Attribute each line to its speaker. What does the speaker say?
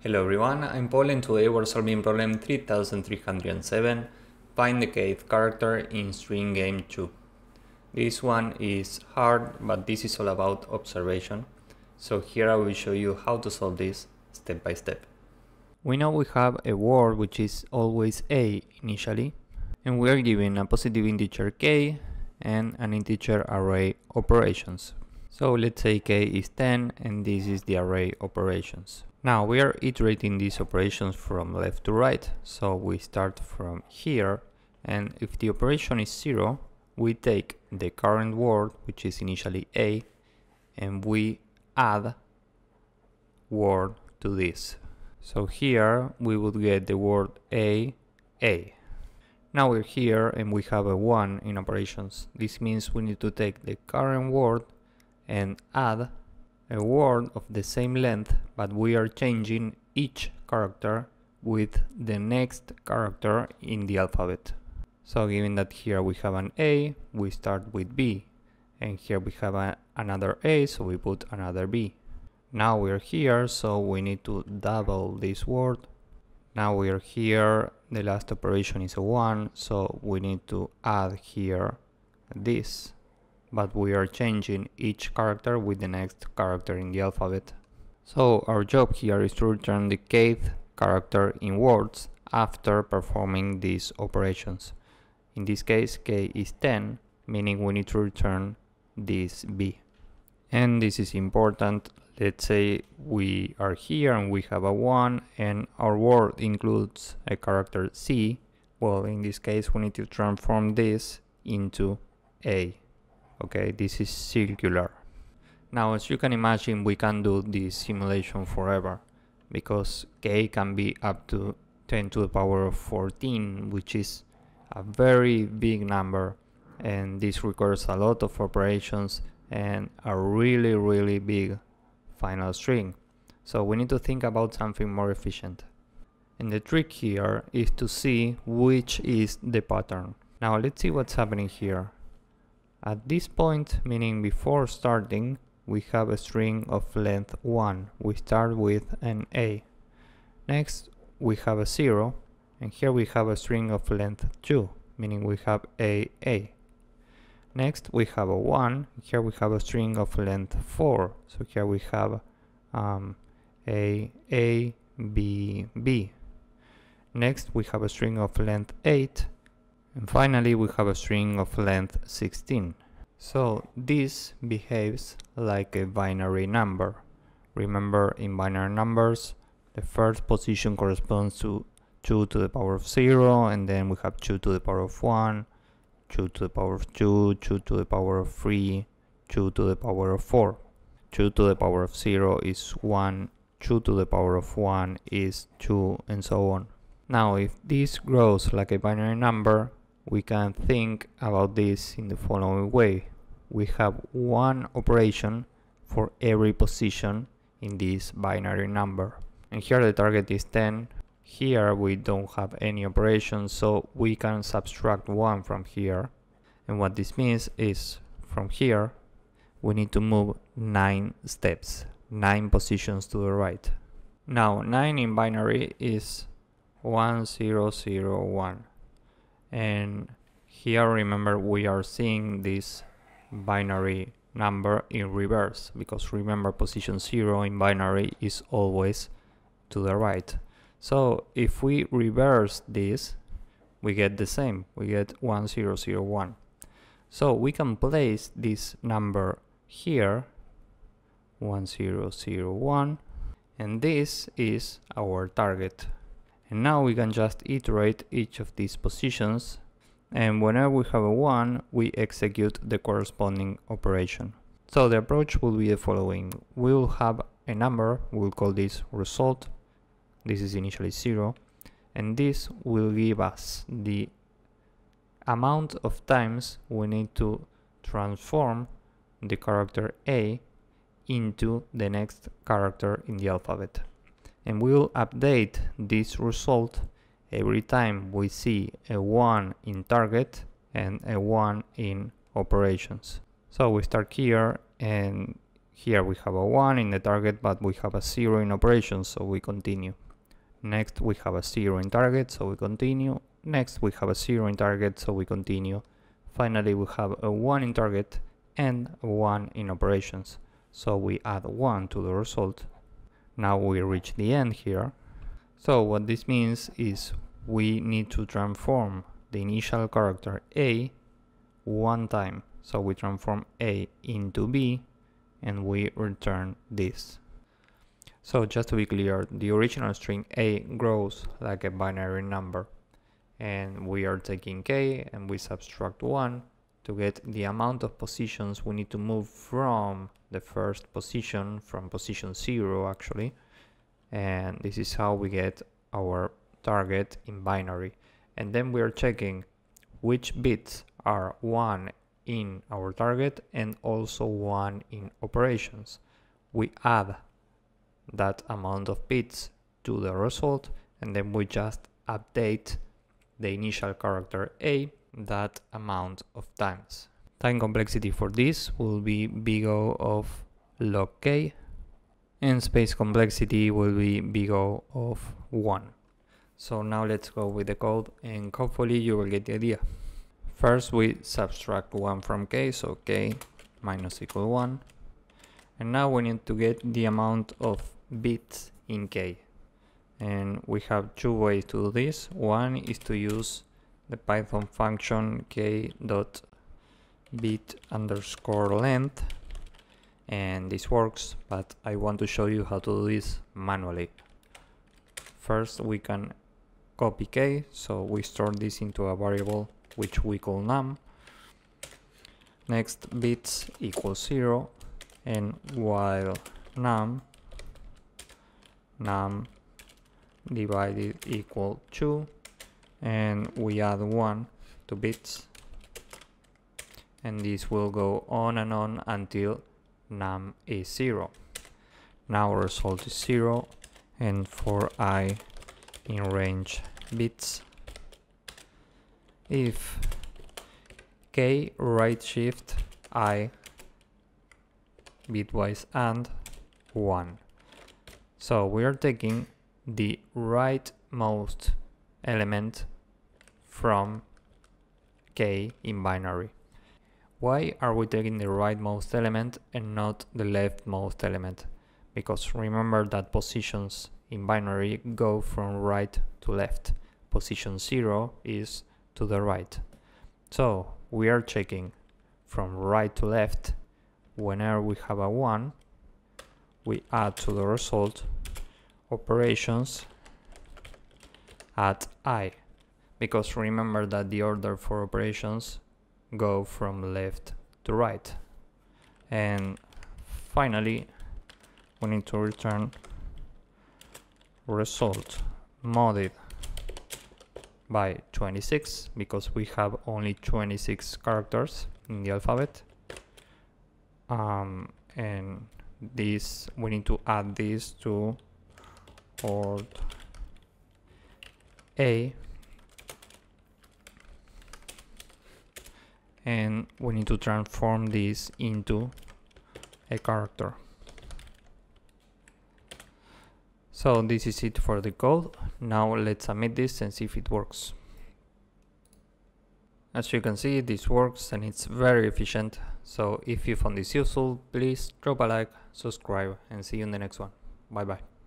Speaker 1: Hello everyone, I'm Paul and today we're solving problem 3307, find the kth character in string game 2. This one is hard, but this is all about observation. So here I will show you how to solve this step by step. We know we have a word which is always a initially, and we are given a positive integer k and an integer array operations. So let's say k is 10 and this is the array operations. Now we are iterating these operations from left to right. So we start from here and if the operation is 0, we take the current word, which is initially a, and we add word to this. So here we would get the word a, a. Now we're here and we have a 1 in operations. This means we need to take the current word and add a word of the same length, but we are changing each character with the next character in the alphabet. So given that here we have an A, we start with B. And here we have a, another A, so we put another B. Now we're here, so we need to double this word. Now we're here, the last operation is a 1, so we need to add here this but we are changing each character with the next character in the alphabet. So our job here is to return the kth character in words after performing these operations. In this case, k is 10, meaning we need to return this b. And this is important. Let's say we are here and we have a 1 and our word includes a character c. Well, in this case, we need to transform this into a okay this is circular. Now as you can imagine we can do this simulation forever because k can be up to 10 to the power of 14 which is a very big number and this requires a lot of operations and a really really big final string. So we need to think about something more efficient. And the trick here is to see which is the pattern. Now let's see what's happening here at this point, meaning before starting, we have a string of length 1. We start with an A. Next, we have a 0, and here we have a string of length 2, meaning we have A, A. Next, we have a 1, here we have a string of length 4, so here we have um, A, A, B, B. Next, we have a string of length 8, and finally we have a string of length 16. So this behaves like a binary number. Remember in binary numbers the first position corresponds to 2 to the power of 0 and then we have 2 to the power of 1, 2 to the power of 2, 2 to the power of 3, 2 to the power of 4. 2 to the power of 0 is 1, 2 to the power of 1 is 2 and so on. Now if this grows like a binary number we can think about this in the following way. We have one operation for every position in this binary number. And here the target is 10. Here we don't have any operation, so we can subtract 1 from here. And what this means is from here we need to move 9 steps, 9 positions to the right. Now 9 in binary is 1001 and here remember we are seeing this binary number in reverse because remember position 0 in binary is always to the right. So if we reverse this we get the same. We get 1001 so we can place this number here 1001 and this is our target and now we can just iterate each of these positions and whenever we have a 1 we execute the corresponding operation. So the approach will be the following. We will have a number, we'll call this result, this is initially 0, and this will give us the amount of times we need to transform the character A into the next character in the alphabet and we'll update this result every time we see a 1 in target and a 1 in operations. So we start here and Here we have a 1 in the target, but we have a 0 in operations, so we continue. Next we have a 0 in target, so we continue. Next we have a 0 in target, so we continue. Finally we have a 1 in target and 1 in operations, so we add 1 to the result. Now we reach the end here. So what this means is we need to transform the initial character A one time. So we transform A into B and we return this. So just to be clear, the original string A grows like a binary number and we are taking K and we subtract 1 to get the amount of positions we need to move from the first position, from position 0 actually, and this is how we get our target in binary. And then we are checking which bits are 1 in our target and also 1 in operations. We add that amount of bits to the result and then we just update the initial character A that amount of times. Time complexity for this will be big O of log k and space complexity will be big O of 1. So now let's go with the code and hopefully you will get the idea. First we subtract 1 from k, so k minus equal 1. And now we need to get the amount of bits in k. And we have two ways to do this. One is to use the Python function k dot bit underscore length and this works but I want to show you how to do this manually. First we can copy k so we store this into a variable which we call num. Next bits equals 0 and while num num divided equal 2 and we add 1 to bits. And this will go on and on until num is 0 now result is 0 and for i in range bits. If k right shift i bitwise and 1 so we are taking the rightmost element from k in binary. Why are we taking the rightmost element and not the leftmost element? Because remember that positions in binary go from right to left. Position 0 is to the right. So we are checking from right to left. Whenever we have a 1, we add to the result operations at i because remember that the order for operations go from left to right. And finally we need to return result modded by 26 because we have only 26 characters in the alphabet. Um, and this we need to add this to ord a. And we need to transform this into a character. So this is it for the code. Now let's submit this and see if it works. As you can see this works and it's very efficient. So if you found this useful please drop a like subscribe and see you in the next one. Bye bye